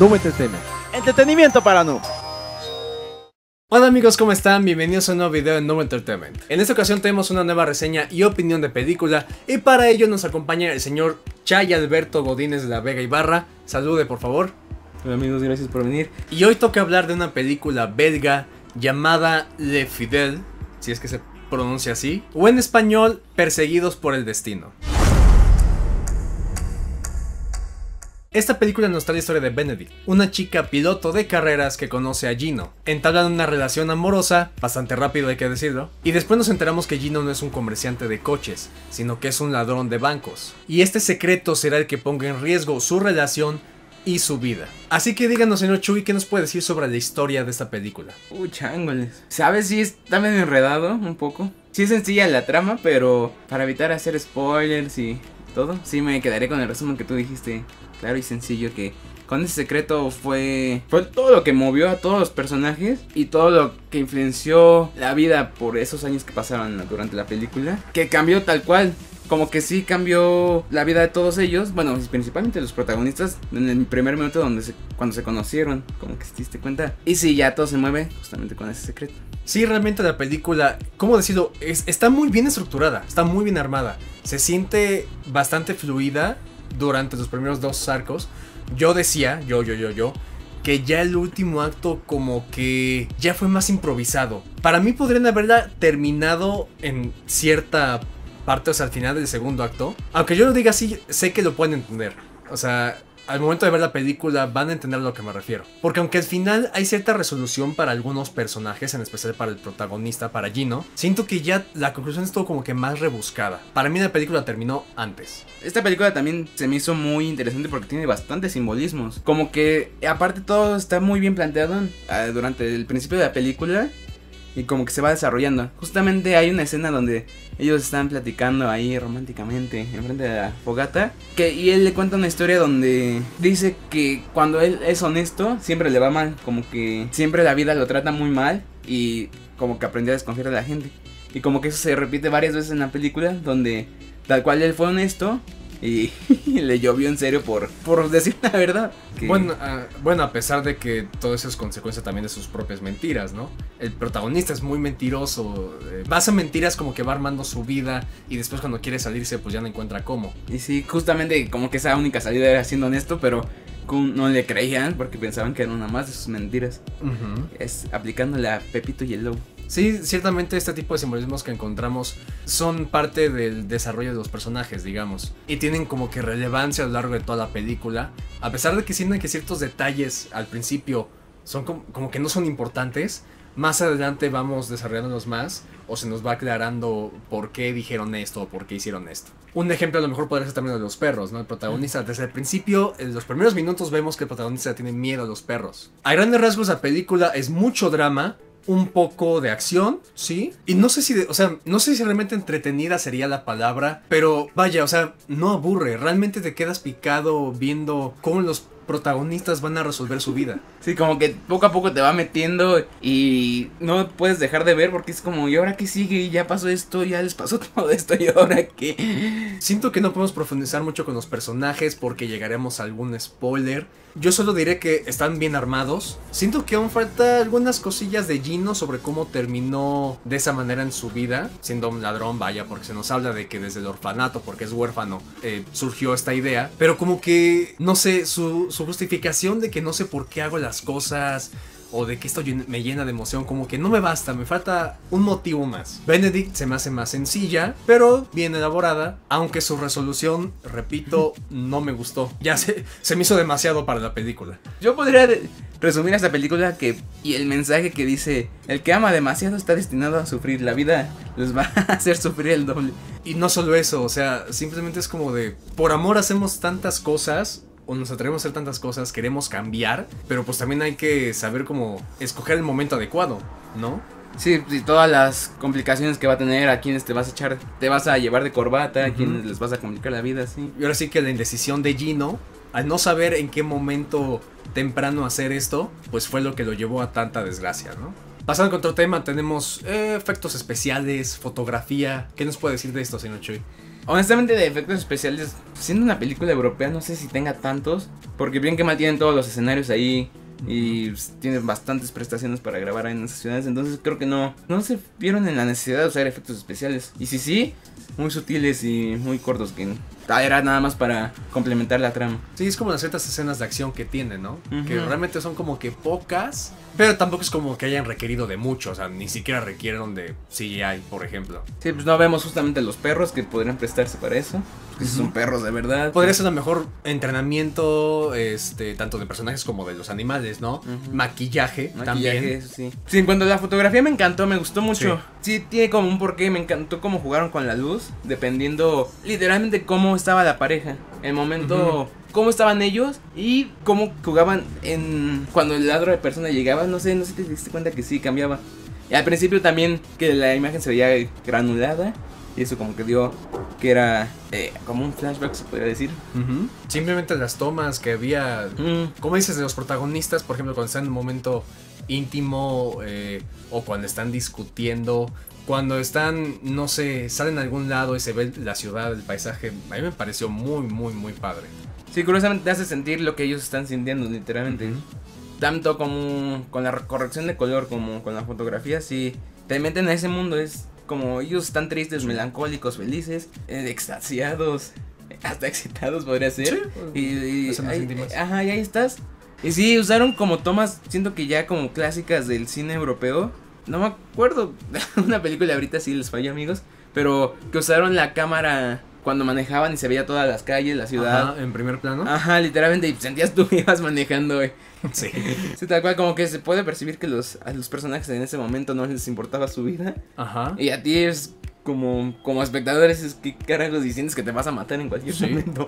Noob Entertainment. Entretenimiento para noobs. Hola amigos, ¿cómo están? Bienvenidos a un nuevo video de Noob Entertainment. En esta ocasión tenemos una nueva reseña y opinión de película y para ello nos acompaña el señor Chay Alberto Godínez de la Vega Ibarra. Salude por favor. Hola amigos, gracias por venir. Y hoy toca hablar de una película belga llamada Le Fidel, si es que se pronuncia así, o en español Perseguidos por el Destino. Esta película nos trae la historia de Benedict, una chica piloto de carreras que conoce a Gino. Entablan una relación amorosa, bastante rápido hay que decirlo, y después nos enteramos que Gino no es un comerciante de coches, sino que es un ladrón de bancos. Y este secreto será el que ponga en riesgo su relación y su vida. Así que díganos, señor Chuy, ¿qué nos puede decir sobre la historia de esta película? Uy, changoles. ¿Sabes si está medio enredado un poco? Sí es sencilla la trama, pero para evitar hacer spoilers y todo, sí me quedaré con el resumen que tú dijiste. Claro y sencillo que con ese secreto fue fue todo lo que movió a todos los personajes y todo lo que influenció la vida por esos años que pasaron durante la película, que cambió tal cual como que sí cambió la vida de todos ellos, bueno, principalmente los protagonistas en el primer minuto donde se, cuando se conocieron, como que se diste cuenta. Y sí, ya todo se mueve justamente con ese secreto. Sí, realmente la película, ¿cómo decirlo? Es, está muy bien estructurada, está muy bien armada. Se siente bastante fluida durante los primeros dos arcos. Yo decía, yo, yo, yo, yo, que ya el último acto como que ya fue más improvisado. Para mí podrían haberla terminado en cierta parte, o sea, al final del segundo acto. Aunque yo lo diga así, sé que lo pueden entender. O sea, al momento de ver la película van a entender a lo que me refiero. Porque aunque al final hay cierta resolución para algunos personajes, en especial para el protagonista, para Gino, siento que ya la conclusión es todo como que más rebuscada. Para mí la película terminó antes. Esta película también se me hizo muy interesante porque tiene bastantes simbolismos. Como que aparte todo está muy bien planteado eh, durante el principio de la película y como que se va desarrollando. Justamente hay una escena donde ellos están platicando ahí románticamente enfrente de la fogata. Que, y él le cuenta una historia donde dice que cuando él es honesto siempre le va mal. Como que siempre la vida lo trata muy mal y como que aprendió a desconfiar de la gente. Y como que eso se repite varias veces en la película donde tal cual él fue honesto y, le llovió en serio por, por decir la verdad. Bueno, ah, bueno, a pesar de que todo eso es consecuencia también de sus propias mentiras, ¿no? El protagonista es muy mentiroso, eh, basa mentiras como que va armando su vida y después cuando quiere salirse pues ya no encuentra cómo. Y sí, justamente como que esa única salida era siendo honesto, pero no le creían porque pensaban que era una más de sus mentiras. Es aplicándole a Pepito y el Lobo. Sí, ciertamente este tipo de simbolismos que encontramos son parte del desarrollo de los personajes, digamos. Y tienen como que relevancia a lo largo de toda la película. A pesar de que sienten que ciertos detalles al principio son como, que no son importantes, más adelante vamos desarrollándolos más o se nos va aclarando por qué dijeron esto o por qué hicieron esto. Un ejemplo a lo mejor podría ser también de los perros, ¿no? El protagonista, desde el principio, en los primeros minutos vemos que el protagonista tiene miedo a los perros. A grandes rasgos la película es mucho drama, un poco de acción, ¿sí? Y no sé si, o sea, no sé si realmente entretenida sería la palabra, pero vaya, o sea, no aburre, realmente te quedas picado viendo cómo los protagonistas van a resolver su vida. Sí, como que poco a poco te va metiendo y no puedes dejar de ver porque es como, ¿y ahora qué sigue? Y ya pasó esto, ya les pasó todo esto, ¿y ahora qué? Siento que no podemos profundizar mucho con los personajes porque llegaremos a algún spoiler. Yo solo diré que están bien armados. Siento que aún falta algunas cosillas de Gino sobre cómo terminó de esa manera en su vida, siendo un ladrón, vaya, porque se nos habla de que desde el orfanato, porque es huérfano, eh, surgió esta idea. Pero como que, no sé, su, su justificación de que no sé por qué hago las cosas o de que esto me llena de emoción, como que no me basta, me falta un motivo más. Benedict se me hace más sencilla, pero bien elaborada, aunque su resolución, repito, no me gustó. Ya se, se me hizo demasiado para la película. Yo podría resumir esta película que y el mensaje que dice, el que ama demasiado está destinado a sufrir, la vida les va a hacer sufrir el doble. Y no solo eso, o sea, simplemente es como de, por amor hacemos tantas cosas nos atrevemos a hacer tantas cosas, queremos cambiar, pero pues también hay que saber cómo escoger el momento adecuado, ¿no? Sí, y todas las complicaciones que va a tener, a quienes te vas a echar, te vas a llevar de corbata, a quienes les vas a complicar la vida, sí. Y ahora sí que la indecisión de Gino, al no saber en qué momento temprano hacer esto, pues fue lo que lo llevó a tanta desgracia, ¿no? Pasando con otro tema, tenemos eh, efectos especiales, fotografía. ¿Qué nos puede decir de esto, señor Chuy? Honestamente, de efectos especiales, siendo una película europea, no sé si tenga tantos. Porque bien que mal tienen todos los escenarios ahí. Y pues, tienen bastantes prestaciones para grabar en esas ciudades. Entonces creo que no, no se vieron en la necesidad de usar efectos especiales. Y si sí, muy sutiles y muy cortos. Que era nada más para complementar la trama. Sí, es como las ciertas escenas de acción que tienen, ¿no? Que realmente son como que pocas, pero tampoco es como que hayan requerido de mucho, o sea, ni siquiera requieren de CGI, por ejemplo. Sí, pues no vemos justamente los perros que podrían prestarse para eso. Que si son perros de verdad. Podría ser lo mejor entrenamiento, este, tanto de personajes como de los animales, ¿no? Maquillaje, Maquillaje, también. sí. Sí, en cuanto a la fotografía me encantó, me gustó mucho. Sí. tiene como un porqué, me encantó cómo jugaron con la luz, dependiendo literalmente cómo estaba la pareja. El momento, cómo estaban ellos y cómo jugaban en cuando el ladro de persona llegaba, no sé, no sé si te diste cuenta que sí cambiaba. Y al principio también que la imagen se veía granulada y eso como que dio que era eh, como un flashback se podría decir. Ujú. Simplemente las tomas que había, Mm, como dices, de los protagonistas, por ejemplo, cuando están en un momento íntimo eh, o cuando están discutiendo, cuando están, no sé, salen a algún lado y se ve la ciudad, el paisaje, a mí me pareció muy, muy, muy padre. Sí, curiosamente te hace sentir lo que ellos están sintiendo, literalmente. Ujú. Tanto como con la corrección de color como con la fotografía, sí. Te meten a ese mundo, es como ellos están tristes, melancólicos, felices, eh, extasiados, hasta excitados podría ser. Y, y Escenas ahí, ajá, y ahí estás. Y sí, usaron como tomas, siento que ya como clásicas del cine europeo. No me acuerdo, una película ahorita sí les falla amigos, pero que usaron la cámara cuando manejaban y se veía todas las calles, la ciudad. Ajá, en primer plano. Ajá, literalmente, y sentías tú que ibas manejando, güey. Sí. Sí, tal cual, como que se puede percibir que los, a los personajes en ese momento no les importaba su vida. Ajá. Y a ti es como, como espectadores, es que carajos y sientes que te vas a matar en cualquier Sí. momento.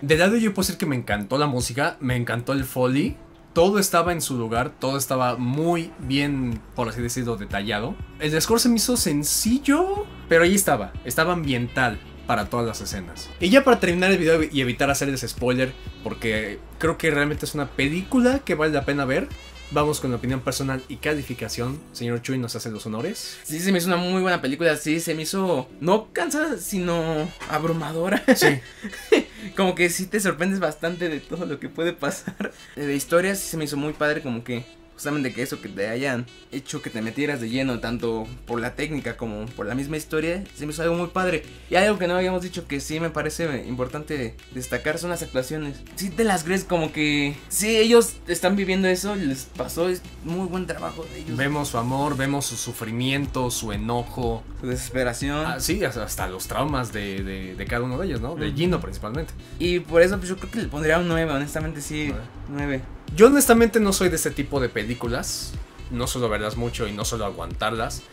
De lado yo puedo decir que me encantó la música, me encantó el foley. Todo estaba en su lugar, todo estaba muy bien, por así decirlo, detallado. El score se me hizo sencillo, pero ahí estaba, estaba ambiental para todas las escenas. Y ya para terminar el video y evitar hacerles spoiler, porque creo que realmente es una película que vale la pena ver, vamos con la opinión personal y calificación. Señor Chuy nos hace los honores. Sí, se me hizo una muy buena película, sí, se me hizo no cansada, sino abrumadora. Sí, como que sí te sorprendes bastante de todo lo que puede pasar. De historia sí se me hizo muy padre, como que justamente que eso que te hayan hecho que te metieras de lleno, tanto por la técnica como por la misma historia, se me hizo algo muy padre. Y algo que no habíamos dicho que sí me parece importante destacar son las actuaciones. Sí te las crees como que sí, ellos están viviendo eso, les pasó, es muy buen trabajo de ellos. vemos su amor, vemos su sufrimiento, su enojo. Su desesperación. Ah, sí, hasta- los traumas de, de- de cada uno de ellos, ¿no? De. Gino principalmente. Y por eso pues yo creo que le pondría un 9, honestamente sí, Nueve. 9. Yo honestamente no soy de este tipo de películas. No suelo verlas mucho y no suelo aguantarlas.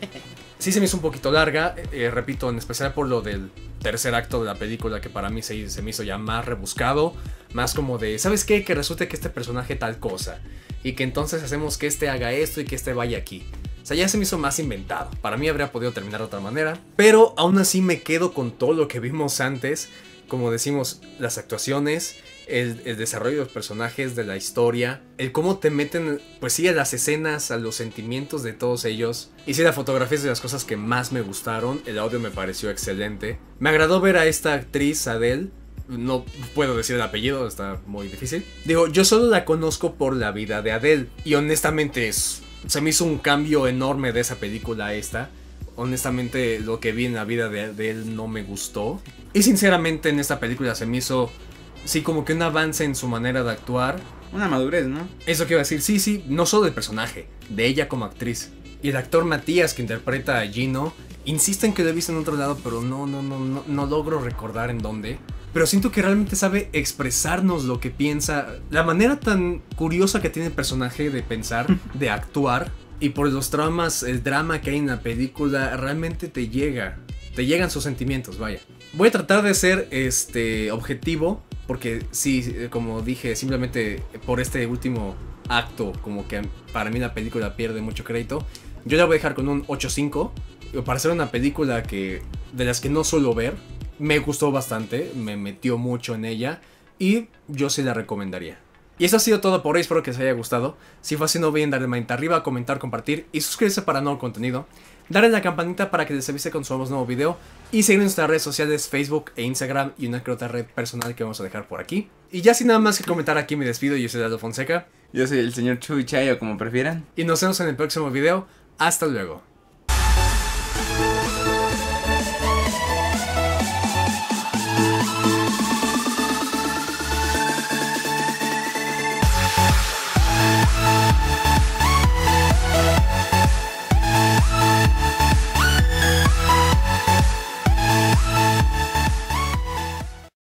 Sí se me hizo un poquito larga, eh, eh, repito, en especial por lo del tercer acto de la película que para mí se, se me hizo ya más rebuscado, más como de, ¿sabes qué? Que resulte que este personaje tal cosa y que entonces hacemos que este haga esto y que este vaya aquí. O sea, ya se me hizo más inventado. Para mí habría podido terminar de otra manera, pero aún así me quedo con todo lo que vimos antes, como decimos, las actuaciones, el, desarrollo de los personajes, de la historia, el cómo te meten, pues sí, a las escenas, a los sentimientos de todos ellos. Y sí, la fotografía es de las cosas que más me gustaron, el audio me pareció excelente. Me agradó ver a esta actriz, Adele. No puedo decir el apellido, está muy difícil. Digo, yo solo la conozco por la vida de Adele. Y honestamente es, se me hizo un cambio enorme de esa película a esta. Honestamente, lo que vi en la vida de Adele no me gustó. Y sinceramente en esta película se me hizo, sí, como que un avance en su manera de actuar. Una madurez, ¿no? Eso que iba a decir, sí, sí, no solo del personaje, de ella como actriz. Y el actor Matías que interpreta a Gino, insiste en que lo he visto en otro lado, pero no, no, no, no, no logro recordar en dónde. Pero siento que realmente sabe expresarnos lo que piensa, la manera tan curiosa que tiene el personaje de pensar, de actuar, y por los traumas, el drama que hay en la película, realmente te llega, te llegan sus sentimientos, vaya. Voy a tratar de ser este objetivo, porque sí, como dije, simplemente por este último acto, como que para mí la película pierde mucho crédito. Yo la voy a dejar con un 8.5. Para ser una película que de las que no suelo ver, me gustó bastante, me metió mucho en ella y yo sí la recomendaría. Y eso ha sido todo por hoy, espero que les haya gustado. Si fue así, no olviden darle manita arriba, comentar, compartir y suscribirse para nuevo contenido. Darle la campanita para que les avise cuando subamos nuevo video. Y seguir en nuestras redes sociales, Facebook e Instagram y una que otra red personal que vamos a dejar por aquí. Y ya sin nada más que comentar aquí me despido, yo soy Dado Fonseca. Yo soy el señor Chuy Chayo, como prefieran. Y nos vemos en el próximo video. Hasta luego.